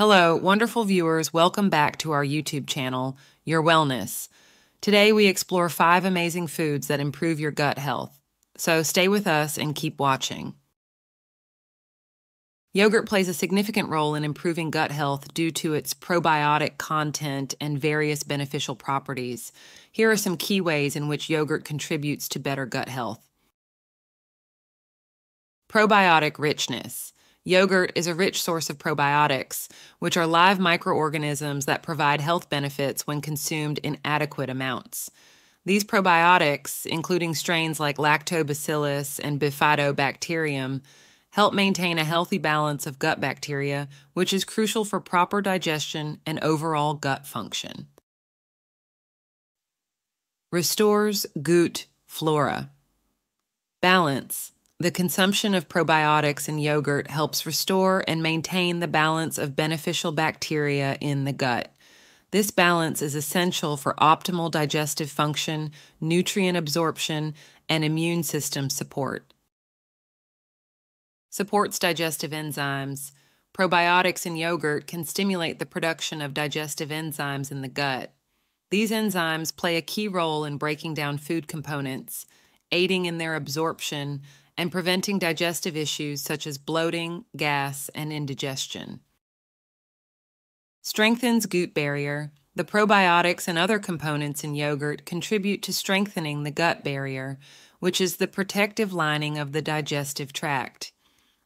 Hello, wonderful viewers. Welcome back to our YouTube channel, Your Wellness. Today we explore five amazing foods that improve your gut health. So stay with us and keep watching. Yogurt plays a significant role in improving gut health due to its probiotic content and various beneficial properties. Here are some key ways in which yogurt contributes to better gut health. Probiotic richness. Yogurt is a rich source of probiotics, which are live microorganisms that provide health benefits when consumed in adequate amounts. These probiotics, including strains like Lactobacillus and Bifidobacterium, help maintain a healthy balance of gut bacteria, which is crucial for proper digestion and overall gut function. Restores gut flora. Balance. The consumption of probiotics in yogurt helps restore and maintain the balance of beneficial bacteria in the gut. This balance is essential for optimal digestive function, nutrient absorption, and immune system support. Supports digestive enzymes. Probiotics in yogurt can stimulate the production of digestive enzymes in the gut. These enzymes play a key role in breaking down food components, aiding in their absorption, and preventing digestive issues such as bloating, gas, and indigestion. Strengthens gut barrier. The probiotics and other components in yogurt contribute to strengthening the gut barrier, which is the protective lining of the digestive tract.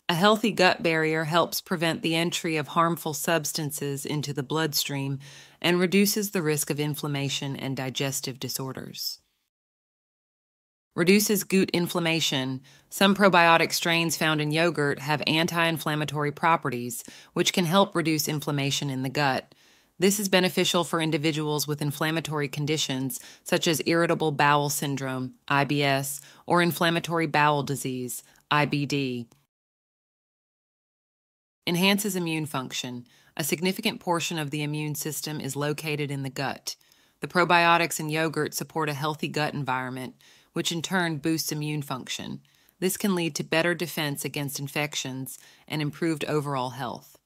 A healthy gut barrier helps prevent the entry of harmful substances into the bloodstream and reduces the risk of inflammation and digestive disorders reduces gut inflammation. Some probiotic strains found in yogurt have anti inflammatory properties, which can help reduce inflammation in the gut. This is beneficial for individuals with inflammatory conditions such as irritable bowel syndrome, IBS, or inflammatory bowel disease, IBD. Enhances immune function. A significant portion of the immune system is located in the gut. The probiotics in yogurt support a healthy gut environment, which in turn boosts immune function. This can lead to better defense against infections and improved overall health.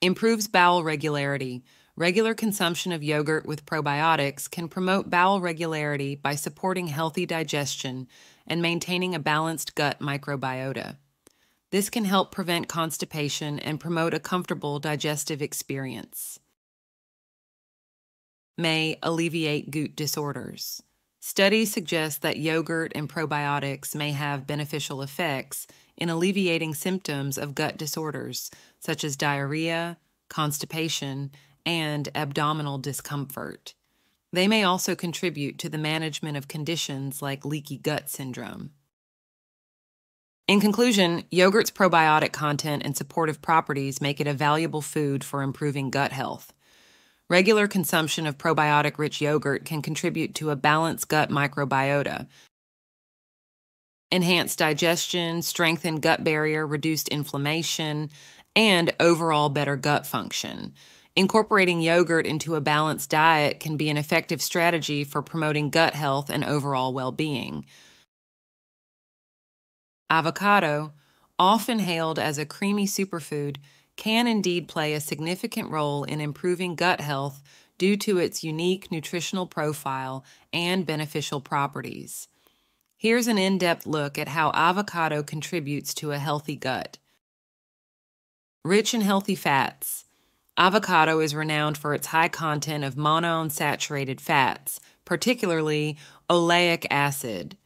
Improves bowel regularity. Regular consumption of yogurt with probiotics can promote bowel regularity by supporting healthy digestion and maintaining a balanced gut microbiota. This can help prevent constipation and promote a comfortable digestive experience. May alleviate gut disorders. Studies suggest that yogurt and probiotics may have beneficial effects in alleviating symptoms of gut disorders such as diarrhea, constipation, and abdominal discomfort. They may also contribute to the management of conditions like leaky gut syndrome. In conclusion, yogurt's probiotic content and supportive properties make it a valuable food for improving gut health. Regular consumption of probiotic rich yogurt can contribute to a balanced gut microbiota, enhance digestion, strengthen gut barrier, reduced inflammation, and overall better gut function. Incorporating yogurt into a balanced diet can be an effective strategy for promoting gut health and overall well being. Avocado, often hailed as a creamy superfood, can indeed play a significant role in improving gut health due to its unique nutritional profile and beneficial properties. Here's an in depth look at how avocado contributes to a healthy gut. Rich in healthy fats. Avocado is renowned for its high content of monounsaturated fats, particularly oleic acid.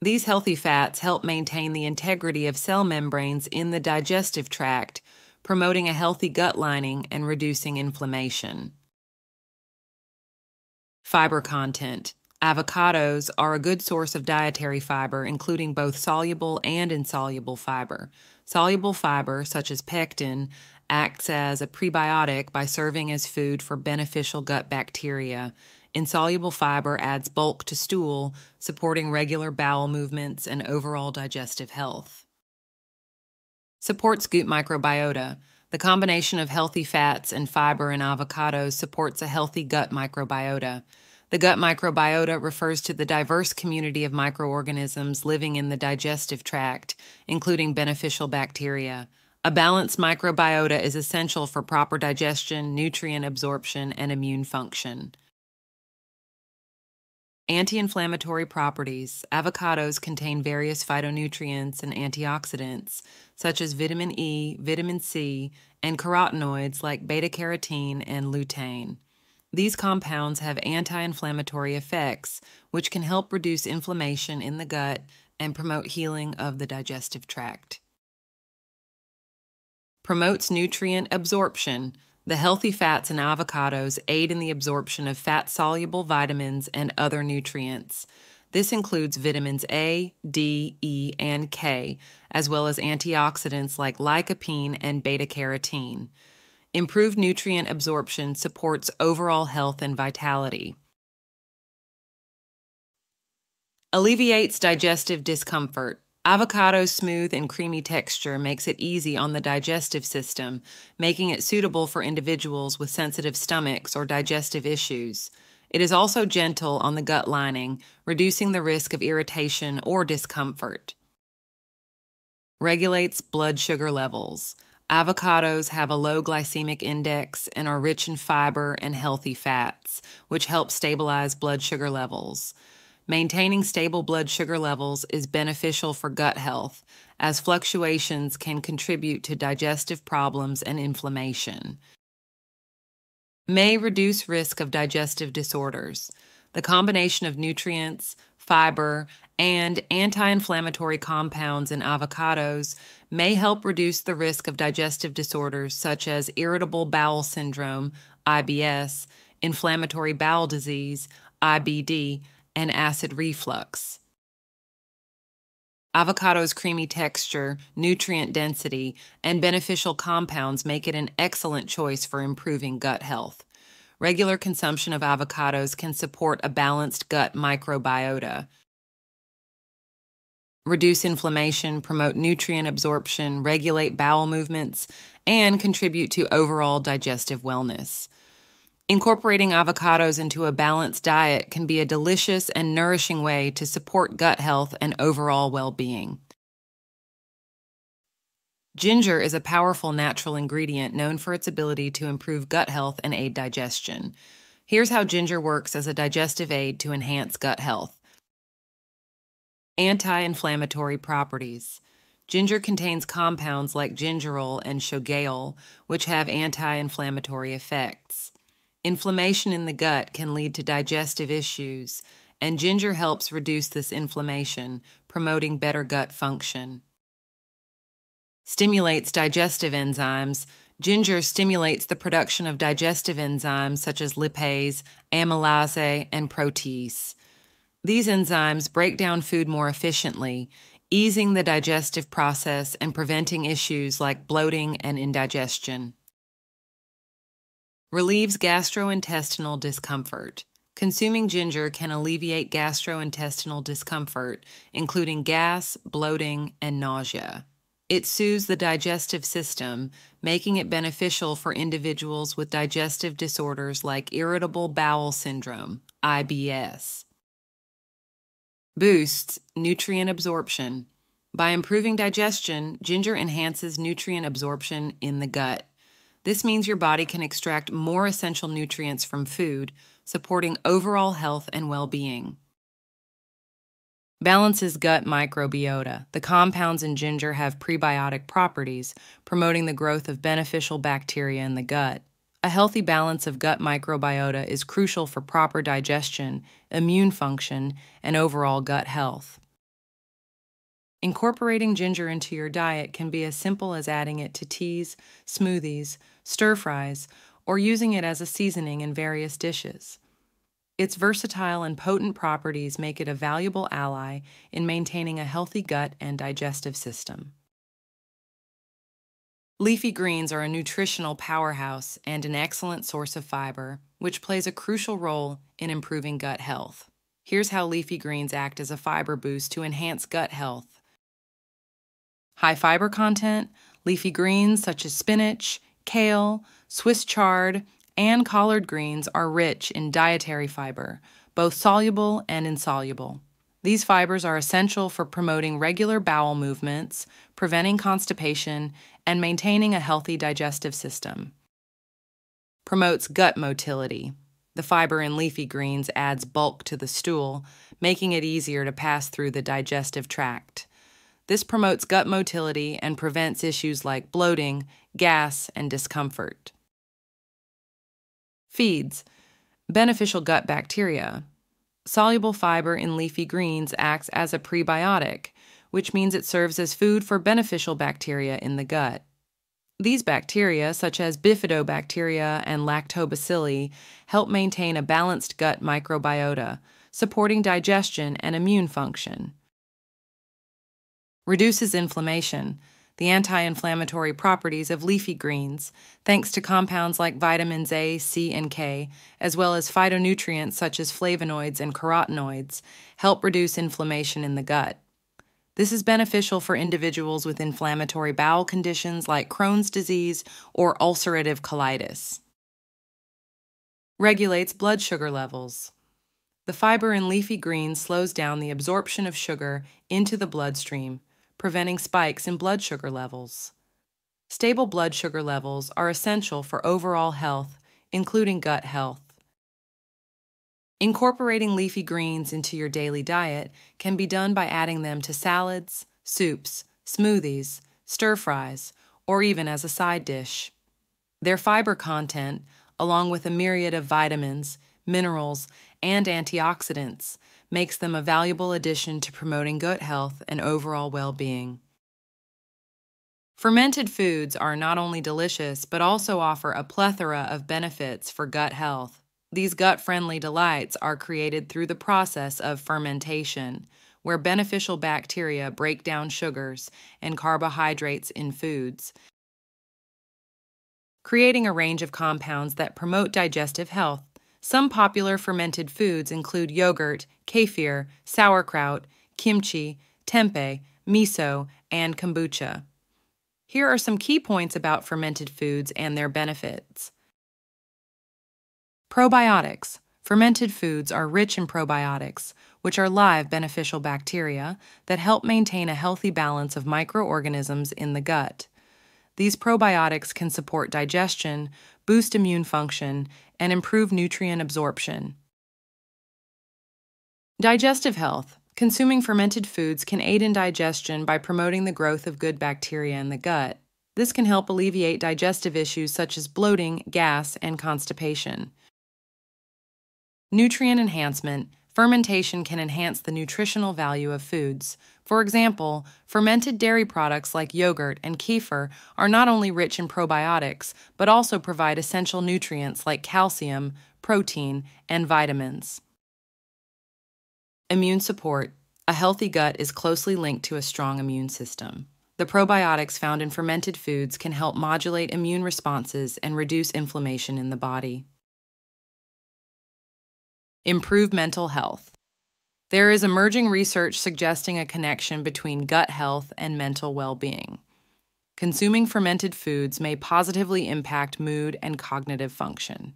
These healthy fats help maintain the integrity of cell membranes in the digestive tract promoting a healthy gut lining and reducing inflammation. Fiber content. Avocados are a good source of dietary fiber, including both soluble and insoluble fiber. Soluble fiber, such as pectin, acts as a prebiotic by serving as food for beneficial gut bacteria. Insoluble fiber adds bulk to stool, supporting regular bowel movements and overall digestive health supports gut microbiota. The combination of healthy fats and fiber in avocados supports a healthy gut microbiota. The gut microbiota refers to the diverse community of microorganisms living in the digestive tract, including beneficial bacteria. A balanced microbiota is essential for proper digestion, nutrient absorption, and immune function. Anti inflammatory properties. Avocados contain various phytonutrients and antioxidants, such as vitamin E, vitamin C, and carotenoids like beta carotene and lutein. These compounds have anti inflammatory effects, which can help reduce inflammation in the gut and promote healing of the digestive tract. Promotes nutrient absorption. The healthy fats in avocados aid in the absorption of fat soluble vitamins and other nutrients. This includes vitamins A, D, E, and K, as well as antioxidants like lycopene and beta carotene. Improved nutrient absorption supports overall health and vitality. Alleviates digestive discomfort. Avocado's smooth and creamy texture makes it easy on the digestive system, making it suitable for individuals with sensitive stomachs or digestive issues. It is also gentle on the gut lining, reducing the risk of irritation or discomfort. Regulates blood sugar levels. Avocados have a low glycemic index and are rich in fiber and healthy fats, which help stabilize blood sugar levels. Maintaining stable blood sugar levels is beneficial for gut health, as fluctuations can contribute to digestive problems and inflammation. May reduce risk of digestive disorders. The combination of nutrients, fiber, and anti inflammatory compounds in avocados may help reduce the risk of digestive disorders such as irritable bowel syndrome, IBS, inflammatory bowel disease, IBD, and acid reflux. Avocado's creamy texture, nutrient density, and beneficial compounds make it an excellent choice for improving gut health. Regular consumption of avocados can support a balanced gut microbiota, reduce inflammation, promote nutrient absorption, regulate bowel movements, and contribute to overall digestive wellness. Incorporating avocados into a balanced diet can be a delicious and nourishing way to support gut health and overall well being. Ginger is a powerful natural ingredient known for its ability to improve gut health and aid digestion. Here's how ginger works as a digestive aid to enhance gut health. Anti inflammatory properties. Ginger contains compounds like gingerol and shogaol, which have anti inflammatory effects. Inflammation in the gut can lead to digestive issues, and ginger helps reduce this inflammation, promoting better gut function. Stimulates digestive enzymes. Ginger stimulates the production of digestive enzymes such as lipase, amylase, and protease. These enzymes break down food more efficiently, easing the digestive process and preventing issues like bloating and indigestion. Relieves gastrointestinal discomfort. Consuming ginger can alleviate gastrointestinal discomfort, including gas, bloating, and nausea. It soothes the digestive system, making it beneficial for individuals with digestive disorders like irritable bowel syndrome, IBS boosts nutrient absorption. By improving digestion, ginger enhances nutrient absorption in the gut. This means your body can extract more essential nutrients from food, supporting overall health and well being. Balances gut microbiota. The compounds in ginger have prebiotic properties, promoting the growth of beneficial bacteria in the gut. A healthy balance of gut microbiota is crucial for proper digestion, immune function, and overall gut health. Incorporating ginger into your diet can be as simple as adding it to teas, smoothies, stir fries, or using it as a seasoning in various dishes. Its versatile and potent properties make it a valuable ally in maintaining a healthy gut and digestive system. Leafy greens are a nutritional powerhouse and an excellent source of fiber, which plays a crucial role in improving gut health. Here's how leafy greens act as a fiber boost to enhance gut health. High fiber content, leafy greens such as spinach, kale, Swiss chard, and collard greens are rich in dietary fiber, both soluble and insoluble. These fibers are essential for promoting regular bowel movements, preventing constipation, and maintaining a healthy digestive system. Promotes gut motility. The fiber in leafy greens adds bulk to the stool, making it easier to pass through the digestive tract. This promotes gut motility and prevents issues like bloating, gas, and discomfort. Feeds beneficial gut bacteria. Soluble fiber in leafy greens acts as a prebiotic, which means it serves as food for beneficial bacteria in the gut. These bacteria, such as bifidobacteria and lactobacilli, help maintain a balanced gut microbiota, supporting digestion and immune function. Reduces inflammation, the anti inflammatory properties of leafy greens, thanks to compounds like vitamins A, C, and K, as well as phytonutrients such as flavonoids and carotenoids, help reduce inflammation in the gut. This is beneficial for individuals with inflammatory bowel conditions like Crohn's disease or ulcerative colitis. Regulates blood sugar levels. The fiber in leafy greens slows down the absorption of sugar into the bloodstream, preventing spikes in blood sugar levels. Stable blood sugar levels are essential for overall health, including gut health. Incorporating leafy greens into your daily diet can be done by adding them to salads, soups, smoothies, stir fries, or even as a side dish. Their fiber content, along with a myriad of vitamins, minerals, and antioxidants, makes them a valuable addition to promoting gut health and overall well being. Fermented foods are not only delicious, but also offer a plethora of benefits for gut health. These gut friendly delights are created through the process of fermentation, where beneficial bacteria break down sugars and carbohydrates in foods, creating a range of compounds that promote digestive health. Some popular fermented foods include yogurt, kefir, sauerkraut, kimchi, tempeh, miso, and kombucha. Here are some key points about fermented foods and their benefits. Probiotics. Fermented foods are rich in probiotics, which are live beneficial bacteria that help maintain a healthy balance of microorganisms in the gut. These probiotics can support digestion, boost immune function, and improve nutrient absorption. Digestive health. Consuming fermented foods can aid in digestion by promoting the growth of good bacteria in the gut. This can help alleviate digestive issues such as bloating, gas, and constipation. Nutrient enhancement. Fermentation can enhance the nutritional value of foods. For example, fermented dairy products like yogurt and kefir are not only rich in probiotics, but also provide essential nutrients like calcium, protein, and vitamins. Immune support. A healthy gut is closely linked to a strong immune system. The probiotics found in fermented foods can help modulate immune responses and reduce inflammation in the body. Improve mental health. There is emerging research suggesting a connection between gut health and mental well being. Consuming fermented foods may positively impact mood and cognitive function.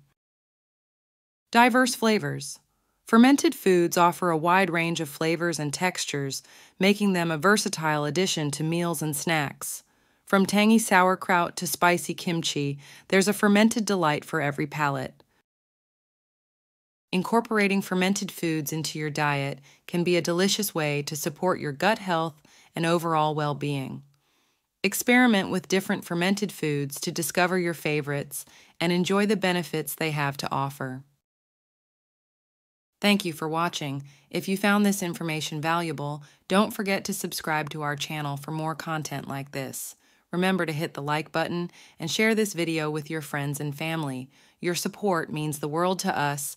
Diverse flavors. Fermented foods offer a wide range of flavors and textures, making them a versatile addition to meals and snacks. From tangy sauerkraut to spicy kimchi, there's a fermented delight for every palate. Incorporating fermented foods into your diet can be a delicious way to support your gut health and overall well being. Experiment with different fermented foods to discover your favorites and enjoy the benefits they have to offer. Thank you for watching. If you found this information valuable, don't forget to subscribe to our channel for more content like this. Remember to hit the like button and share this video with your friends and family. Your support means the world to us.